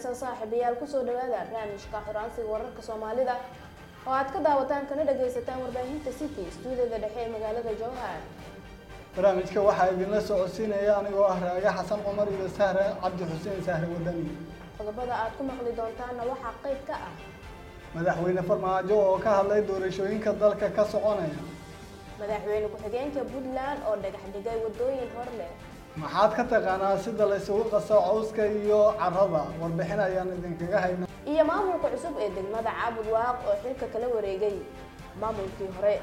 wanaagsan saaxiibayaal ku soo dhawaada barnaamijka xuraansiga wararka soomaalida. Oo aad ka daawataan kana dhagaysataan warbaahinta city stuudiyada dhexe ee magaalada jowhar barnaamijka waxaa idinla socodsiinaya anigoo ah raage xasan cumar iyo sahre cabdi xuseen sahre wadani. Qodobada aad ku maqli doontaana waxaa qayb ka ah. Madaxweyne farmaajo oo ka hadlay doorashooyinka dalka ka soconaya. Madaxweyne ku-xigeenka puntland oo dhagax dhigay wadooyin hor leh maxaad ka taqaanaa sida la isugu qaso cawska iyo carrada? Warbixin ayaan idinkaga hayna iyo maamulka cusub ee degmada caabud waaq oo xilka kala wareegay. Maamulkii hore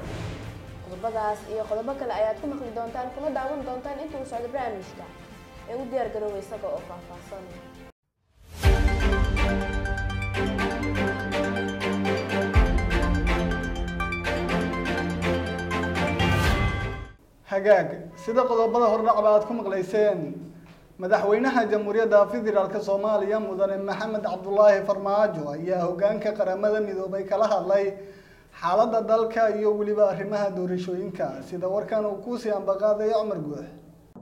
qodobadaas iyo qodobo kale ayaad ku maqli doontaan kuna daawan doontaan inta uu socdo barnaamijka ee u diyaar garooba isaga oo faahfaahsan hagaag. Sida qodobada hordhacba aad ku maqlayseen madaxweynaha jamhuuriyadda federaalk soomaaliya mudane maxamed cabdulaahi farmaajo ayaa hogaanka qaramada midoobay kala hadlay xaaladda dalka iyo weliba arrimaha doorashooyinka. Sida warkan uu kuusii ambaqaadaya cumar guux.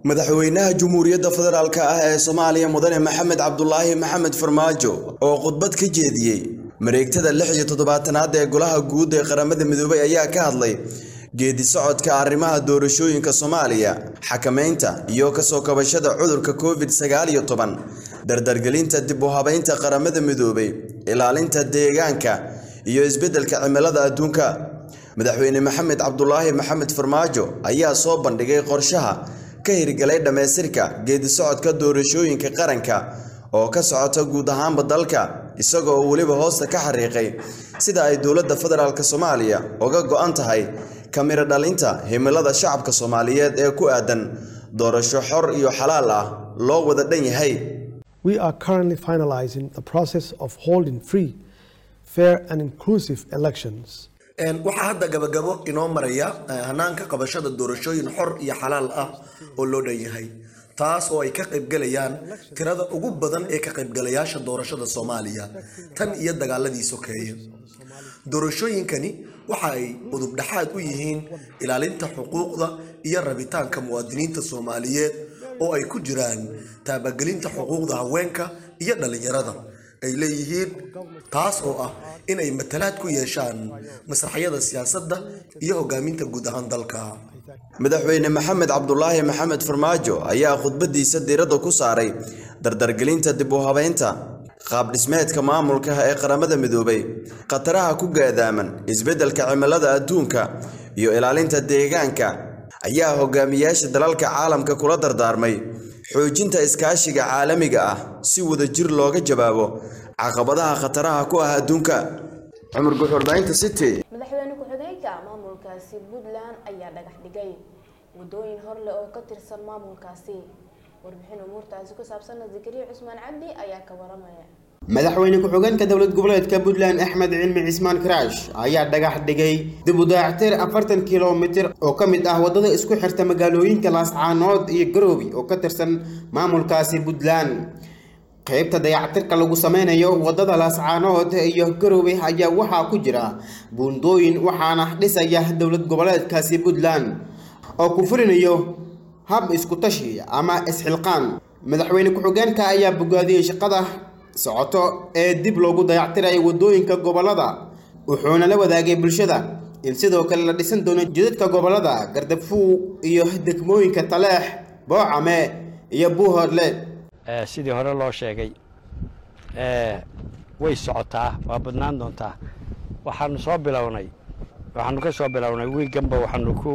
Madaxweynaha jamhuuriyadda federaalk ah ee soomaaliya mudane maxamed cabdulaahi maxamed farmaajo oo khudbad ka jeediyey mareegtada lix iyo toddobaatanaad ee golaha guud ee qaramada midoobay ayaa ka hadlay geedi socodka arrimaha doorashooyinka soomaaliya xakamaynta iyo ka soo kabashada cudurka covid sagaal iyo toban dardargelinta dib u habaynta qaramada midoobay ilaalinta deegaanka iyo isbeddelka cimilada adduunka. Madaxweyne maxamed cabdulaahi maxamed farmaajo ayaa soo bandhigay qorshaha ka hirgalay dhammaystirka geedi socodka doorashooyinka qaranka oo ka socota guud ahaanba dalka isagoo weliba hoosta ka xariiqay sida ay dowladda federaalk soomaaliya uga go-an tahay kamiro dhalinta himilada shacabka soomaaliyeed ee ku aadan doorasho xor iyo xalaal ah loo wada dhan yahay We are currently finalizing the process of holding free, fair and inclusive elections. waxaa hadda gabagabo inoo maraya hanaanka qabashada doorashooyin xor iyo xalaal ah oo loo dhan yahay taas oo ay ka qaybgalayaan tirada ugu badan ee ka qaybgalayaasha doorashada soomaaliya tan iyo dagaaladii sokeeye doorashooyinkani waxa ay udubdhaxaad u yihiin ilaalinta xuquuqda iyo rabitaanka muwaadiniinta soomaaliyeed oo ay ku jiraan taabagelinta xuquuqda haweenka iyo dhallinyarada. Ay leeyihiin taas oo ah in ay matalaad ku yeeshaan masraxyada siyaasadda iyo hogaaminta guud ahaan dalka madaxweyne maxamed cabdulaahi maxamed farmaajo ayaa khudbadiisa diiradda ku saaray dardargelinta dib u qaab dhismeedka maamulka ee qaramada midoobay khataraha ku gaadaaman isbeddelka cimilada adduunka iyo ilaalinta deegaanka ayaa hogaamiyaasha dalalka caalamka kula dardaarmay. Xoojinta iskaashiga caalamiga ah si wadajir looga jawaabo caqabadaha khataraha ku ah adduunka. Cumar guux warbaahinta city maamulkaasi puntland ayaa dhagax dhigay. Wadooyin horleh oo ka tirsan maamulkaasi. Warbixin umuurtaasi ku saabsanna zakariya cusmaan cabdi ayaa ka waramaya. Madaxweyne ku-xigeenka dowlad goboleedka puntland axmed cilmi cismaan karaash ayaa dhagax dhigay dib u dayactir afartan kilomitir oo ka mid ah waddada isku xirta magaalooyinka laascaanood iyo garoobi oo ka tirsan maamulkaasi puntland qaybta dayactirka lagu sameynayo waddada laascaanood iyo garoobe ayaa waxaa ku jira buundooyin waxaana dhisaya dowlad goboleedkaasi puntland oo ku fulinayo hab isku tashi ama isxilqaan. Madaxweyne ku-xigeenka ayaa bogaadiyey shaqada socoto ee dib loogu dayactirayo waddooyinka gobollada wuxuuna la wadaagay bulshada. In sidoo kale la dhisan doono jidadka gobollada gardafuu iyo degmooyinka taleex boocame iyo buuhoodle sidii hore loo sheegay way socotaa waa badnaan doontaa. Waxaanu soo bilownay waxaanu ka soo bilownay wiiganba waxaanu ku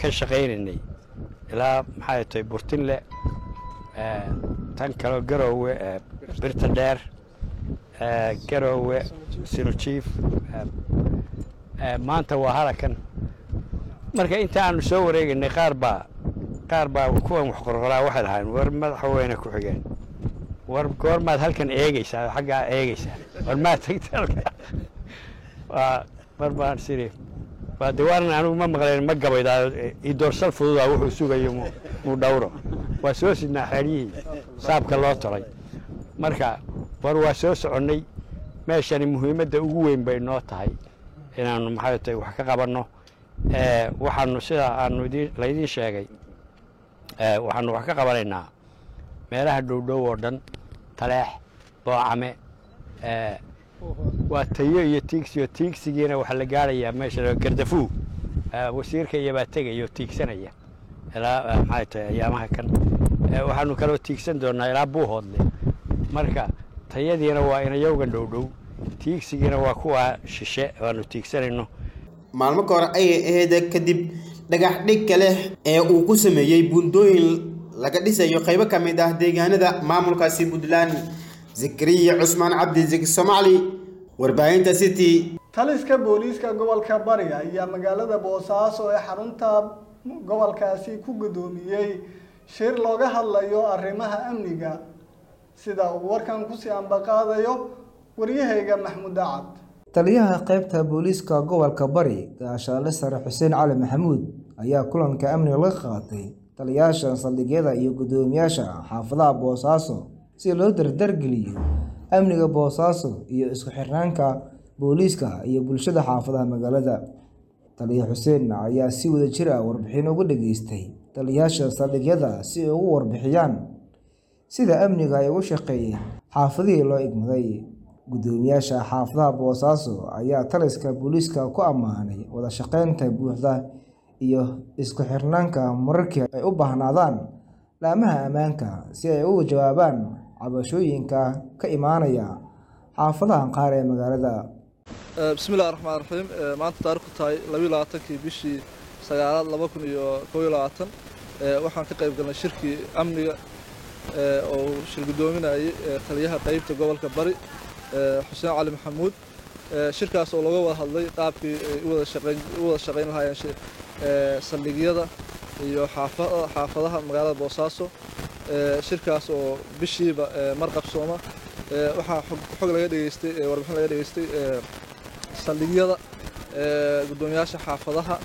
ka shaqaynaynay. Ilaa maxay tahay burtinle tan kaleo garoowe birta dheer garoowe sinujiif maanta waa halakan. Marka inta aanu soo wareegaynay qaar baa qaar baa kuwan wax qorqoraa waxay lahayn war madaxweyne ku xigeen. War goormaad halkan eegeysaa xaggaa eegeysaa war maad tagta waa mar baan siri waa de waanan anigu ma maqleen ma gabaydaa idoorsal fududaa wuxuu sugayo muu dhowro. Waa soo sidnaa xeeryihii saabka loo tolay marka war waa soo soconnay. Meeshani muhiimadda ugu weyn bay noo tahay inaanu maxay tahay wax ka qabanno. Waxaanu sida aanu idin laydiin sheegay waxaanu wax ka qabanaynaa meelaha dhowdhow oo dhan taleex boocame waa tayo iyo tiigsiyo tiigsigiina waxaa la gaarayaa meesha gardafuu wasiirka iyobaa tegaya oo tiigsanaya. Ilaa maxay tahay ayaamaha kan. Waxaanu kaloo tiigsan doonaa ilaa buuhoodle marka tayadiina waa inayowgan dhowdhow tiigsigiina waa kuwa shishe waanu tiigsanayno. Maalmo ka hor ayay ahayd kadib dhagax dhig kale ee uu ku sameeyey buundooyin laga dhisayo qaybo ka mid ah deegaanada maamulkaasi puntland zakariya cusmaan cabdi zaki soomaali warbaahinta city. Taliska booliiska gobolka bari ayaa magaalada boosaaso ee xarunta gobolkaasi ku gudoomiyey shir looga hadlayo arrimaha amniga sida uu warkan ku sii ambaqaadayo waryahayga maxmuud dacad taliyaha qaybta booliiska gobolka bari gaashaale sare xuseen cali maxamuud ayaa kulanka amniga laga qaatay taliyaasha saldhigyada iyo guddoomiyaasha xaafadaha boosaaso si loo dardargeliyo amniga boosaaso iyo isku xirnaanka booliiska iyo bulshada xaafadaha magaalada. Taliya xuseen ayaa si wada jir ah warbixin uga dhageystay taliyaasha saldhigyada si ugu warbixiyaan sida amniga ay ugu shaqeeyeen xaafadihii loo igmaday. Guddoomiyaasha xaafadaha boosaaso ayaa taliska booliiska ku ammaanay wada shaqeynta buuxda iyo isku xirnaanka mararkii ay u baahnaadaan laamaha ammaanka si ay uga jawaabaan cabashooyinka ka imaanaya xaafadaha qaar ee magaalada. Bismillahi raxmaan raxiim maanta taarikhku tahay labayo labaatankii bishii sagaalaad laba kun iyo iyo labaatan. Waxaan ka qayb galnay shirkii amniga oo uu shir guddoominayay taliyaha qeybta gobolka bari xuseen cali maxamuud. Shirkaas oo laga wada hadlay qaabkii ay u wada shaqeyn lahaayeen saldhigyada iyo xaafadaha magaalada boosaaso shirkaas oo bishiiba mar qabsooma waxaa xog laga dhegeystay warbixin laga dhegeystay saldhigyada guddoomiyaasha xaafadaha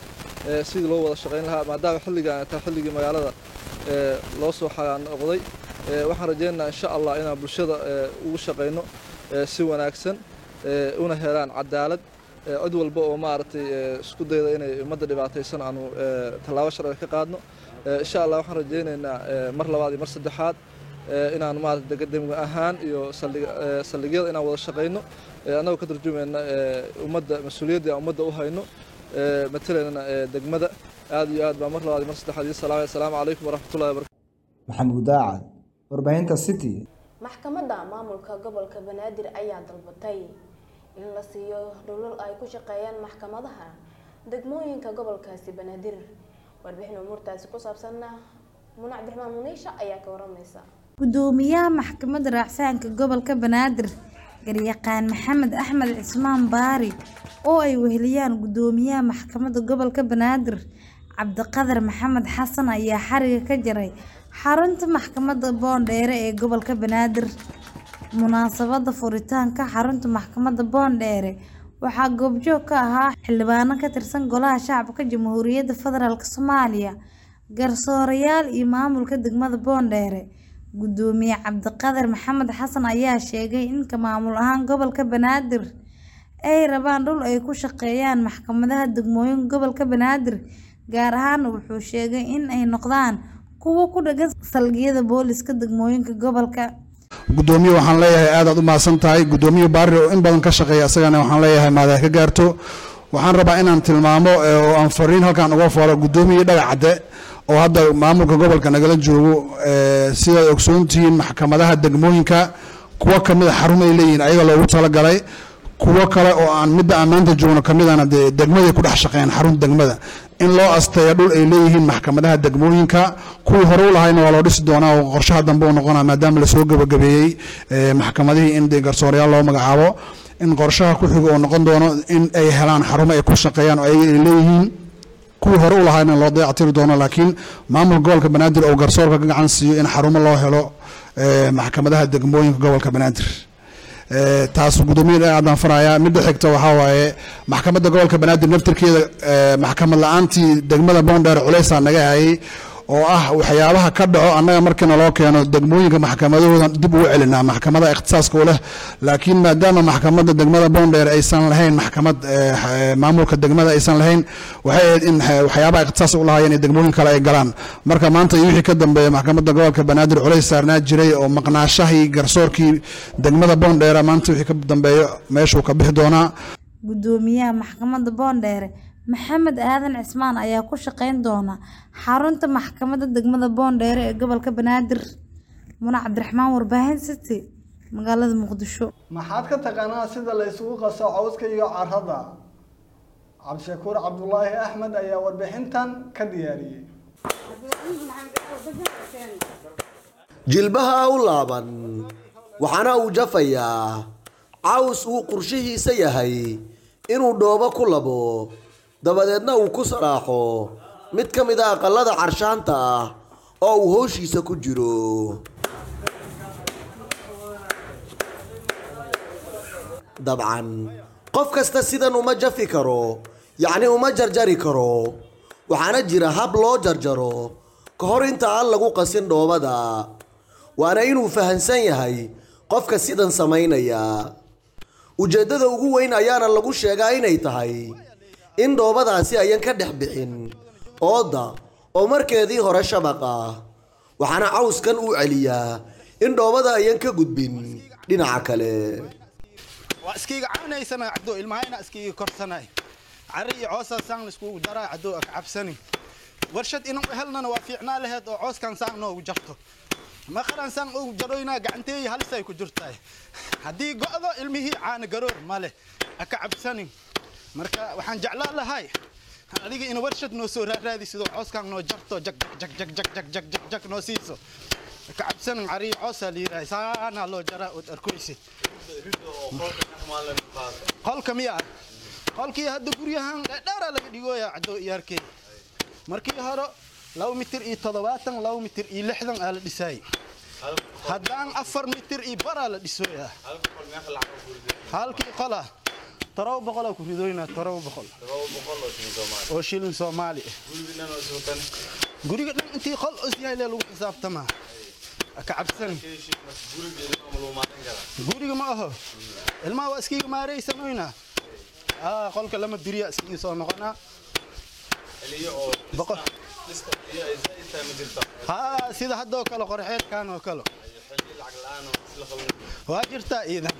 sidii loo wada shaqeyn lahaa maadaama xilligan taa xilligii magaalada loo soo noqday waxaan rajaynaynaa insha allah inaan bulshada ugu shaqeyno si wanaagsan una helaan cadaalad cid walba oo maaragtay isku dayda inay ummadda dhibaataysan aanu tallaabo sharci ka qaadno. Insha allah waxaan rajaynaynaa mar labaad iyo mar saddexaad inaan maarata degdemga ahaan iyo saldhigyada inaan wada shaqeyno annagoo ka tarjumayna ummadda mas'uuliyaddii aan ummadda u hayno matalaynana degmada. Aad iyo aad baa mar labaad iyo mar saddexaad. Iyo salaam assalaamu calaykum waraxmatullahi wabarakatu maxamuud daacad warbaahinta city. Maxkamadda maamulka gobolka banaadir ayaa dalbatay in la siiyo dhulal ay ku shaqeeyaan maxkamadaha degmooyinka gobolkaasi banaadir. Warbixin umuurtaasi ku saabsanna muna cabdiraxmaan muniisha ayaa ka waramaysa gudoomiyaha maxkamadda raacfahanka gobolka banaadir garyaqaan maxamed axmed cismaan baari oo ay weheliyaan gudoomiyaha maxkamadda gobolka banaadir cabdiqadar maxamed xasan ayaa xariga ka jaray xarunta maxkamadda boondheere ee gobolka banaadir munaasabada furitaanka xarunta maxkamadda boondheere waxaa goobjoog ka ahaa xildhibaano ka tirsan golaha shacabka jamhuuriyadda federaalk soomaaliya garsoorayaal iyo maamulka degmada boondheere gudoomiye cabdiqadar maxamed xasan ayaa sheegay in maamul ahaan gobolka banaadir ay rabaan dhul ay ku shaqeeyaan maxkamadaha degmooyinka gobolka banaadir gaar ahaan wuxuu sheegay in ay noqdaan kuwo ku dhagan salgiyada booliska degmooyinka gobolka gudoomiye waxaan leeyahay aad aad u mahadsan tahay gudoomiye baari oo in badan ka shaqeeya isagana waxaan leeyahay maadaha ka gaarto. Waxaan rabaa inaan tilmaamo oo aan fariin halkaan uga foolo gudoomiye dhagac cadde oo hadda maamulka gobolka nagala joogo sidaad ogsoontihiin maxkamadaha degmooyinka kuwo ka mid a xarun ay leeyihiin ayaga loogu talagalay. Kuwo kale oo aan midda aan maanta joogno kamidana dee degmaday ku dhex shaqeeyaan xarun degmada in loo asteeyo dhul ay leeyihiin maxkamadaha degmooyinka. Kuwii hore u lahayna waa loo dhisi doonaa oo qorshaha dambe u noqonaa maadaama la soo gabagabeeyey maxkamadihii in dee garsoorayaal loo magacaabo in qorshaha ku xiga oo noqon doono in ay helaan xarumo ay ku shaqeeyaan oo ay leeyihiin. Kuwii hore u lahaayna loo dayactiri doono laakiin maamulka gobolka banaadir oo garsoorka ka gacan siiyo in xarumo loo helo maxkamadaha degmooyinka gobolka banaadir taas gudoomiye dhagacadan faraya midda xigta waxaa waaye maxkamadda gobolka banaadir naftirkeeda maxkamad la'aantii degmada boondheer culeysaa naga hayay oo ah waxyaabaha ka dhaco annaga markii naloo keeno degmooyinka maxkamadahoodan dib ugu celinaa maxkamada ikhtisaaska u laakiin maadaama maxkamadda degmada boondheer aysan lahayn maxkamad maamulka degmada aysan lahayn waxay ahayd in waxyaabaha ikhtisaas u lahaayeen ee degmooyin kale ay galaan. Marka maanta iyo wixii ka dambeeya maxkamadda gobolka banaadir culays saarnaa jiray oo maqnaashahii garsoorkii degmada boondheera maanta wixii ka dambeeyo meeshuu ka bixi doonaa. Gudoomiyaha maxkamadda boondheere maxamed aadan cismaan ayaa ku shaqeyn doona xarunta maxkamadda degmada boondheere ee gobolka banaadir. Muna cabdiraxmaan warbaahin city magaalada muqdisho. Maxaad ka taqaanaa sida la isugu qaso cawska iyo carrada? Cabdishakuur cabdulaahi axmed ayaa warbixintan ka diyaariyey jilbaha u laaban waxaana uu jafayaa caws uu qorshihiisa yahay inuu dhoobo ku labo dabadeedna uu ku saraaxo. Mid ka mid a aqalada carshaanta ah oo uu hooshiisa ku jiro. Dabcan qof kasta sidan uma jafi karo yacni uma jarjari karo. Waxaana jira hab loo jarjaro ka hor inta aan lagu qasin dhoobada. Waana inuu fahansan yahay qofka sidan samaynaya. Ujeeddada ugu weyn ayaana lagu sheegaa inay tahay in dhoobadaasi ayan ka dhex bixin. Ooda oo markeedii hore shabaq ah waxaana cawskan uu celiyaa in dhoobada ayan ka gudbin dhinaca kale. Waa iskiiga cawnaysana caddo ilmahayna iskiiga korsanay. Cari iyo coosaa saan iskugu daraa caddo ka cabsani. Warshad inuu helnana waa fiicnaa laheed oo cooskan saan noogu jarto. Maqaran saan ugu jaroynaa gacanteeyi halisay ku jirtaay. Haddii go'do ilmihii caana garoor male ha ka cabsanin marka waxaan jeclaan lahay adiga ina warshad noo soo raaraadisido cooskaan noo jarto jagjajjajjajjajjag noo siiso. Kacabsan cariy coosaa la yidhaha saanaa loo jaraa ood arkaysid qolka miyaa qolkii hadda guryahan dheedheeraa laga dhigooya caddow iyaarkey markii hore laba mitir iyo toddobaatan laba mitir iyo lixdan aa la dhisaayey haddaan afar mitir iyo baraa la dhisooyaa halkii qolah todoba boqolaa ku ridooynaa todoba boqol. Oo shilin soomaali. Ah guriga dhan intii qol os yahay lee lagu xisaabtamaa ka cabsan. Guriga ma aho. Ilmaha waa iskiiga maareysanoynaa qolka lama biriya iskiga soo noqonaa boqol. haa sida haddoo kale qorxeedkan oo kale. Waa jirtaa iidan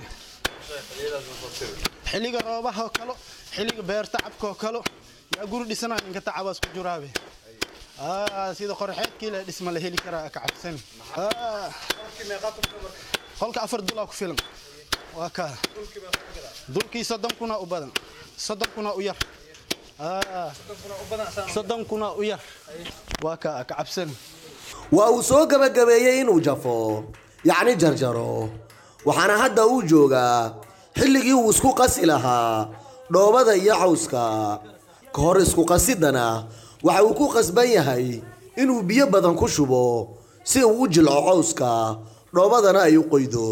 xilliga roobaha oo kale xilliga beerta cabka oo kale yaa guri dhisanaa ninka tacabaas ku jiraabe sida qorxeedkii le dhisma la heli karaa ka cabsani qolka afar dulaa ku filan. Waa kaa dulkii soddon kuna u badan. Soddon kuna u yar. Soddon kuna u yar. Waa ka cabsani waa uu soo gabagabeeyey inuu jafo yacni jarjaro waxaana hadda uu joogaa xilligii uu isku qasi lahaa dhoobada iyo cawska. Ka hor isku qasidana waxa uu ku qasban yahay inuu biyo badan ku shubo si uu u jilco cawska. Dhoobadana ay u qoydo.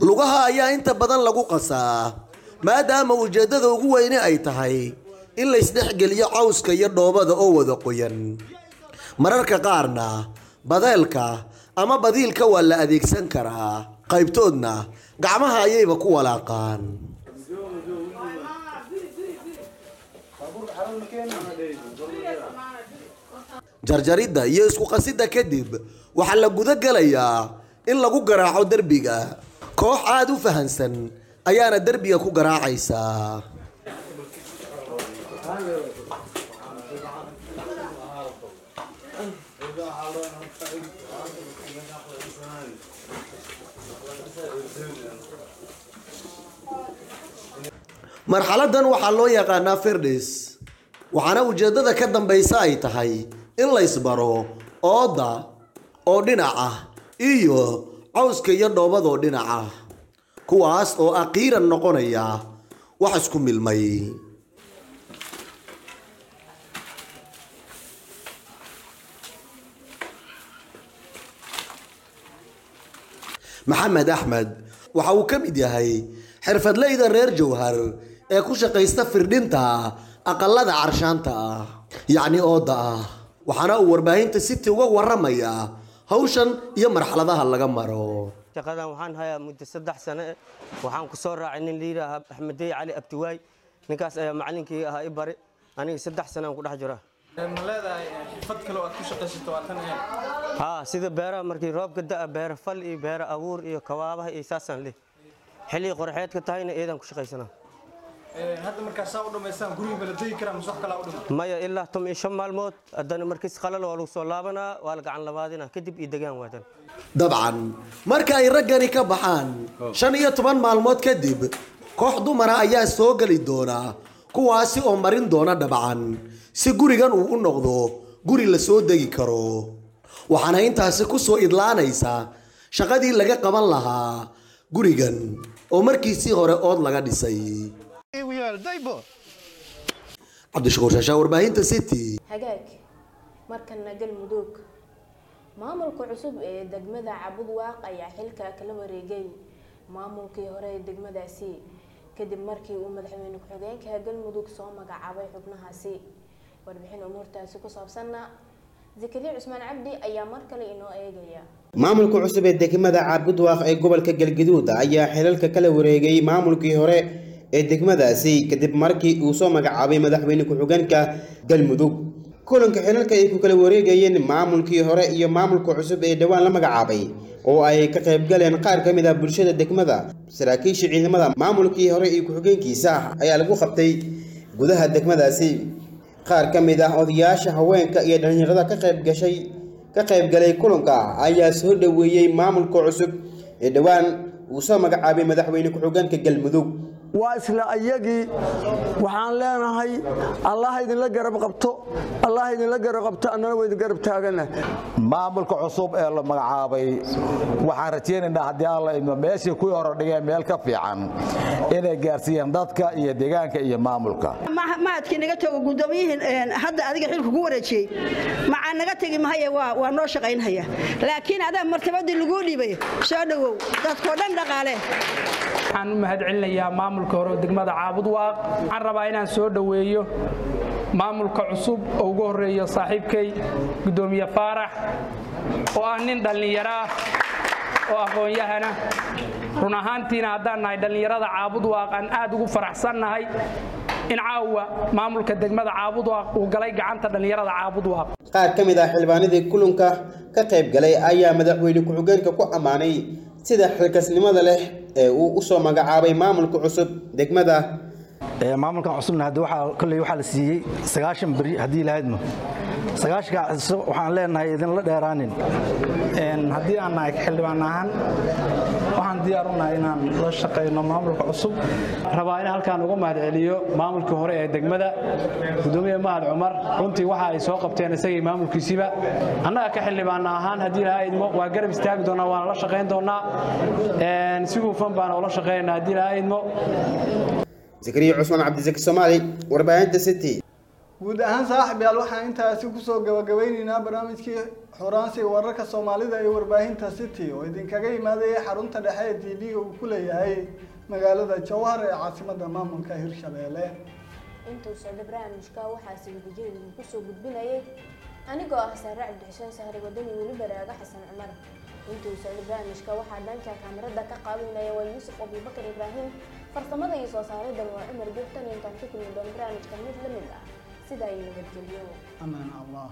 Lugaha ayaa inta badan lagu qasaa maadaama ujeeddada ugu weyne ay tahay in la isdhexgeliyo cawska iyo dhoobada oo wada qoyan. Mararka qaarna badeelka ama badiilka waa la adeegsan karaa. Qaybtoodna gacmaha ayayba ku walaaqaan. Jarjaridda iyo isku qasidda kadib waxaa la guda gelayaa in lagu garaaco derbiga. Koox aada u fahansan ayaana derbiga ku garaacaysaa. Marxaladan waxaa loo yaqaanaa firdhis waxaana ujeeddada ka dambaysa ay tahay in la isbaro ooda oo dhinac ah iyo cawska iyo dhoobadoo dhinac ah kuwaas oo aqiiran noqonaya wax isku milmay. Maxamed axmed waxa uu ka mid yahay xirfadleyda reer jowhar ee ku shaqaysta firdhinta aqalada carshaanta ah yacni ooda ah waxaana uu warbaahinta city uga waramayaa hawshan iyo marxaladaha laga maro shaqadan waxaan hayaa muddo saddex sane eh. waxaan ku soo raacay nin liidaaha axmedey cali abdiwaay. Ninkaas ayaa macalinkii ahaa i bari. Aniga saddex sane aan ku dhex jiraa ahayn haa sida beeraha markii roobka da'a beera fal iyo beera abuur iyo kawaabaha iyo saasaan leh. Xilli qorxeedka tahayna eedaan ku shaqaysanaa hadda markaa saa u dhammaystaan guriga la degi karaa mise wax kalaa u dhiman maya ilaa iyo shan maalmood haddana markiis qalal waa lagu soo laabanaa waa la gacan labaadina kadib iyo degaan waadan. Dabcan marka ay raggani ka baxaan shan iyo toban maalmood kadib koox dumara ayaa soo geli doona kuwaasi oo marin doona dhabcan si gurigan uu u noqdo guri la soo degi karo. Waxaana intaasi ku soo idlaanaysa shaqadii laga qaban lahaa gurigan oo markiisii hore ood laga dhisay cabdishakuur shaashaa warbaahinta city. Hagaag markana galmudug maamulka cusub ee degmada cabud waaq ayaa xilka kala wareegay. Maamulkii hore ee degmadaasi kadib markii uu madaxweyne ku-xigeenka galmudug soo magacaabay xubnahaasi warbixin umuurtaasi ku saabsanna zakariya cusmaan cabdi ayaa mar kale inoo eegaya. Maamulka cusub ee degmada caabudwaaq ee gobolka galgaduud ayaa xilalka kala wareegay maamulkii hore ee degmadaasi kadib markii uu soo magacaabay madaxweyne ku-xigeenka galmudug. Kulanka xilalka ay ku kala wareegayeen maamulkii hore iyo maamulka cusub ee dhowaan la magacaabay oo ay ka qaybgaleen qaar ka mid ah bulshada degmada saraakiisha ciidamada maamulkii hore iyo ku-xigeenkiisa ayaa lagu qabtay gudaha degmadaasi. Qaar ka mid ah odayaasha haweenka iyo dhallinyarada ka qayb gashay ka qaybgalay kulanka ayaa soo dhoweeyey maamulka cusub ee dhowaan uu soo magacaabay madaxweyne ku-xigeenka galmudug waa isla ayagii waxaan leenahay allah idinla garab qabto allah idinla garab qabto annana waa idin garab taagana. Maamulka cusub ee la magacaabay waxaan rajaynaynaa haddii alla idmo meeshii kuwii hore dhigeen meel ka fiican inay gaarsiiyaan dadka iyo deegaanka iyo maamulka. Mahadkii naga tago gudoomiyihii hadda adiga xilka ku wareejiyey. Macaa naga tegi mahaye waa waa noo shaqaynhaya laakiin adaa martabadii laguu dhiibay soo dhowow dadkoo dhan dhaqaale maamulka hore oo degmada caabud waaq waxaan rabaa inaan soo dhoweeyo maamulka cusub oo ugu horeeyo saaxiibkay gudoomiye faarax oo ah nin dhallinyaro ah oo aqoon-yahana. Run ahaantiina haddaan nahay dhallinyarada caabud waaq aan aad ugu faraxsannahay in caawa maamulka degmada caabud waaq uu galay gacanta dhallinyarada caabud waaq qaar ka mid ah xildhibaanadii kulanka ka qayb galay ayaa madaxweyne ku-xigeenka ku ammaanay sida xilkasnimada leh ee uu u soo magacaabay maamulka cusub degmada maamulkan cusubna hadda waxaa kolley waxaa la siiyey sagaashan beri haddii lahaydmo sagaashanka waxaan leenahay idinla dheeraanin. Haddii aan nahay xildhibaan ahaan waxaan diyaar u nahay inaan la shaqayno maamulka cusub. Rabaa in halkaan uga mahad celiyo maamulkii hore ee degmada gudoomiye mahad cumar. Runtii waxa ay soo qabteen isagii maamulkiisiiba. Annaga ka xildhibaana ahaan haddii lahaa idmo waa garab istaagi doonaa waana la shaqayn doonaa. Si hufan baana ula shaqaynaa haddii lahaa idmo zakariya cusmaan cabdisaki soomaali warbaahinta city. Guud ahaan saaxib yaal waxaan intaasi ku soo gabagabeyneynaa barnaamijkii xoraansiga wararka soomaalida iyo warbaahinta city oo idinkaga imaadaya xarunta dhexe ee t v-ga uu ku leeyahay magaalada jowhar ee caasimada maamulka hirshabeelle. Intuu socda barnaamijka waxaa siwadajeedin ku soo gudbinayay anigoo ah saare cabdixuseen sahre wadani weli baraaga xasan cumar. Intuu socda barnaamijka waxaa dhanka kaamirada ka qaabinaya waa yuusuf abubakar ibraahim farsamada iyo soo saaridan waa cumar gurtan intaan ku kulmi doon barnaamijka mid la mid ah sidaa iyo nabadgelyo amaan allah